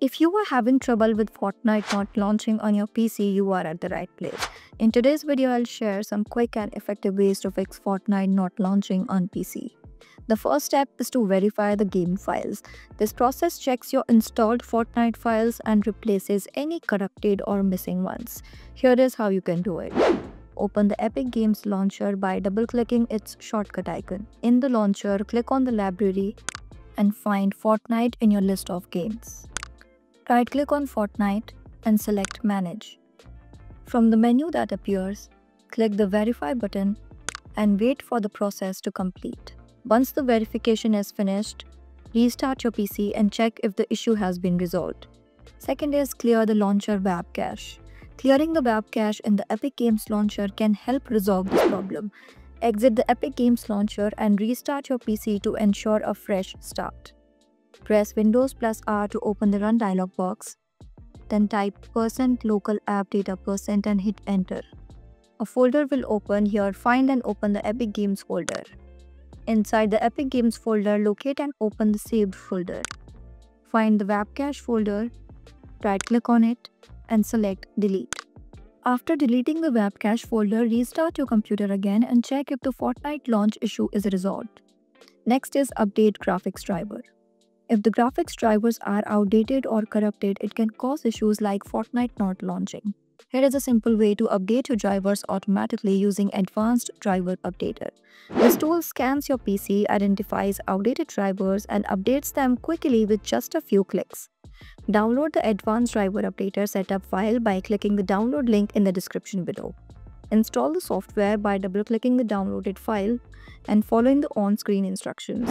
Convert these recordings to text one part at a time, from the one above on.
If you are having trouble with Fortnite not launching on your PC, you are at the right place. In today's video, I'll share some quick and effective ways to fix Fortnite not launching on PC. The first step is to verify the game files. This process checks your installed Fortnite files and replaces any corrupted or missing ones. Here is how you can do it. Open the Epic Games launcher by double-clicking its shortcut icon. In the launcher, click on the library and find Fortnite in your list of games. Right click on Fortnite and select Manage. From the menu that appears, click the Verify button and wait for the process to complete. Once the verification is finished, restart your PC and check if the issue has been resolved. Second is clear the launcher web cache. Clearing the web cache in the Epic Games launcher can help resolve this problem. Exit the Epic Games launcher and restart your PC to ensure a fresh start. Press Windows plus R to open the Run dialog box. Then type percent %local app data percent and hit enter. A folder will open here. Find and open the Epic Games folder. Inside the Epic Games folder, locate and open the saved folder. Find the web cache folder, right-click on it, and select Delete. After deleting the web cache folder, restart your computer again and check if the Fortnite launch issue is resolved. Next is Update Graphics Driver. If the graphics drivers are outdated or corrupted, it can cause issues like Fortnite not launching. Here is a simple way to update your drivers automatically using Advanced Driver Updater. This tool scans your PC, identifies outdated drivers, and updates them quickly with just a few clicks. Download the Advanced Driver Updater setup file by clicking the download link in the description below. Install the software by double-clicking the downloaded file and following the on-screen instructions.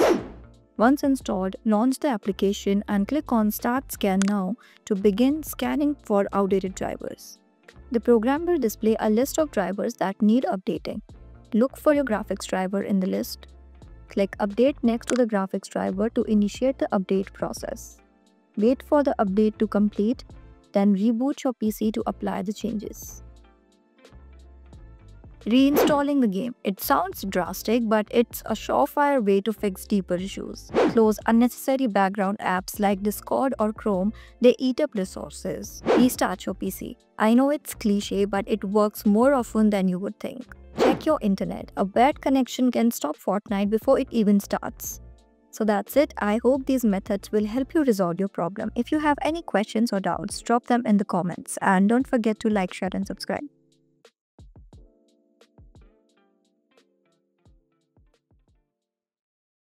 Once installed, launch the application and click on Start Scan Now to begin scanning for outdated drivers. The program will display a list of drivers that need updating. Look for your graphics driver in the list. Click Update next to the graphics driver to initiate the update process. Wait for the update to complete, then reboot your PC to apply the changes. Reinstalling the game. It sounds drastic, but it's a surefire way to fix deeper issues. Close unnecessary background apps like Discord or Chrome, they eat up resources. Restart your PC. I know it's cliche, but it works more often than you would think. Check your internet. A bad connection can stop Fortnite before it even starts. So that's it. I hope these methods will help you resolve your problem. If you have any questions or doubts, drop them in the comments. And don't forget to like, share and subscribe.